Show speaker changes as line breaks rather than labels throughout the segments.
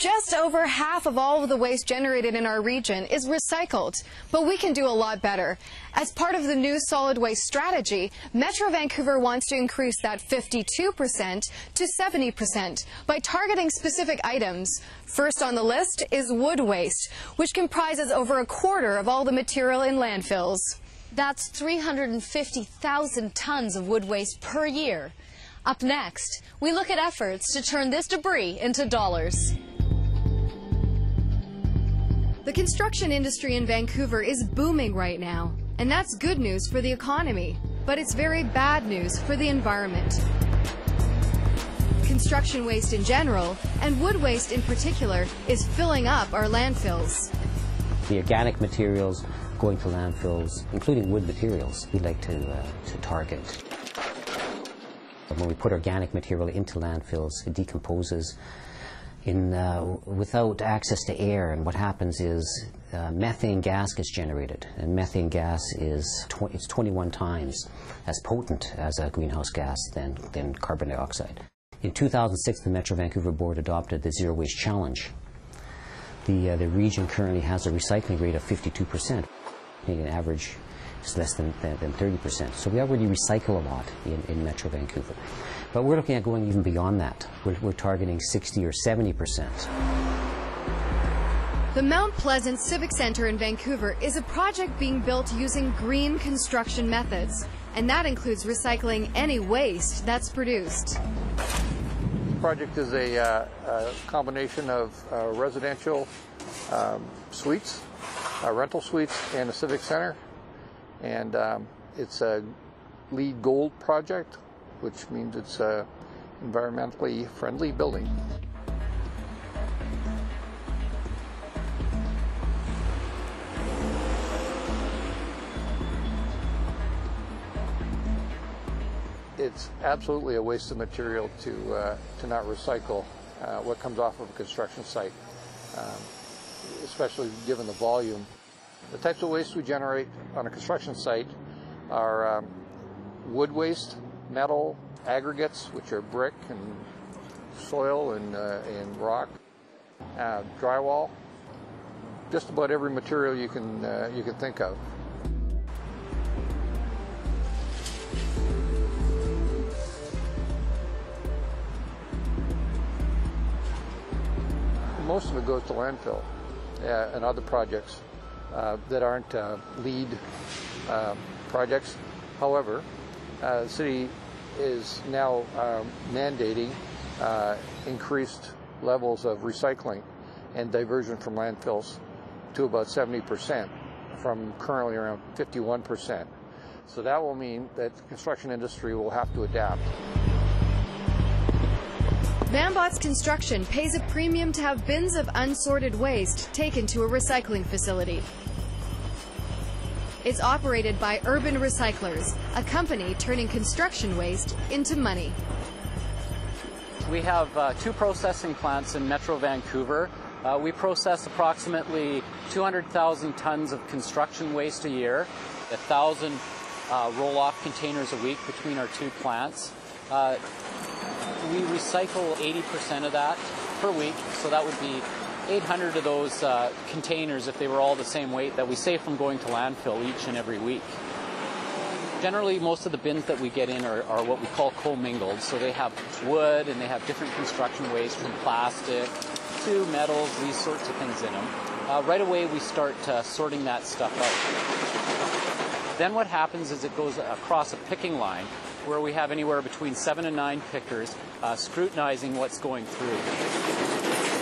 Just over half of all of the waste generated in our region is recycled, but we can do a lot better. As part of the new solid waste strategy, Metro Vancouver wants to increase that 52% to 70% by targeting specific items. First on the list is wood waste, which comprises over a quarter of all the material in landfills.
That's 350,000 tons of wood waste per year. Up next, we look at efforts to turn this debris into dollars.
The construction industry in Vancouver is booming right now, and that's good news for the economy, but it's very bad news for the environment. Construction waste in general, and wood waste in particular, is filling up our landfills.
The organic materials going to landfills, including wood materials, we like to, uh, to target. When we put organic material into landfills, it decomposes in, uh, without access to air, and what happens is uh, methane gas gets generated, and methane gas is tw it's 21 times as potent as a greenhouse gas than, than carbon dioxide. In 2006, the Metro Vancouver Board adopted the Zero Waste Challenge. The, uh, the region currently has a recycling rate of 52%. An average is less than, than, than 30%. So we already recycle a lot in, in Metro Vancouver. But we're looking at going even beyond that. We're, we're targeting 60 or 70 percent.
The Mount Pleasant Civic Centre in Vancouver is a project being built using green construction methods, and that includes recycling any waste that's produced.
The project is a, uh, a combination of uh, residential um, suites, uh, rental suites, and a civic center. And um, it's a LEED Gold project, which means it's a environmentally friendly building. It's absolutely a waste of material to, uh, to not recycle uh, what comes off of a construction site, um, especially given the volume. The types of waste we generate on a construction site are um, wood waste, metal aggregates, which are brick and soil and, uh, and rock, uh, drywall, just about every material you can, uh, you can think of. Most of it goes to landfill uh, and other projects uh, that aren't uh, LEED projects. However, uh, the city is now um, mandating uh, increased levels of recycling and diversion from landfills to about 70% from currently around 51%. So that will mean that the construction industry will have to adapt.
Vanbots Construction pays a premium to have bins of unsorted waste taken to a recycling facility. It's operated by Urban Recyclers, a company turning construction waste into money.
We have uh, two processing plants in Metro Vancouver. Uh, we process approximately 200,000 tons of construction waste a year, 1,000 uh, roll-off containers a week between our two plants. Uh, we recycle 80% of that per week, so that would be 800 of those uh, containers, if they were all the same weight, that we save from going to landfill each and every week. Generally, most of the bins that we get in are, are what we call commingled. So they have wood and they have different construction waste from plastic to metals, these sorts of things in them. Uh, right away, we start uh, sorting that stuff out. Then what happens is it goes across a picking line where we have anywhere between seven and nine pickers uh, scrutinizing what's going through.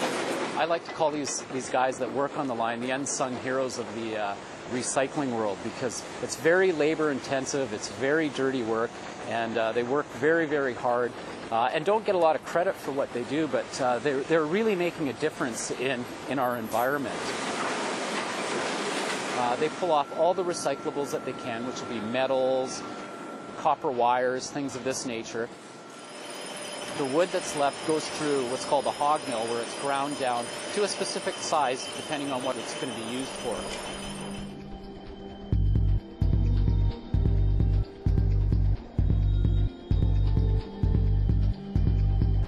I like to call these, these guys that work on the line the unsung heroes of the uh, recycling world because it's very labor intensive, it's very dirty work, and uh, they work very, very hard. Uh, and don't get a lot of credit for what they do, but uh, they're, they're really making a difference in, in our environment. Uh, they pull off all the recyclables that they can, which will be metals, copper wires, things of this nature the wood that's left goes through what's called a hog mill where it's ground down to a specific size depending on what it's going to be used for.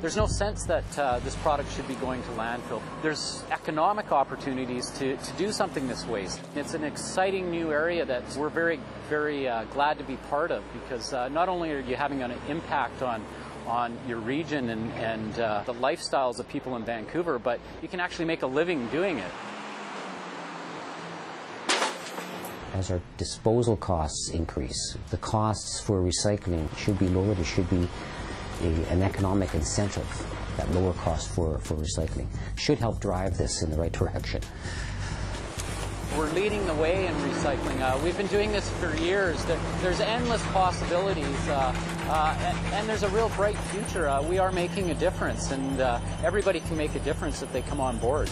there's no sense that uh, this product should be going to landfill. There's economic opportunities to, to do something this waste. It's an exciting new area that we're very, very uh, glad to be part of because uh, not only are you having an impact on on your region and, and uh, the lifestyles of people in Vancouver, but you can actually make a living doing it.
As our disposal costs increase, the costs for recycling should be lowered. There should be a, an economic incentive, that lower cost for, for recycling, should help drive this in the right direction.
We're leading the way in recycling. Uh, we've been doing this for years. There, there's endless possibilities, uh, uh, and, and, there's a real bright future. Uh, we are making a difference, and uh, everybody can make a difference if they come on board.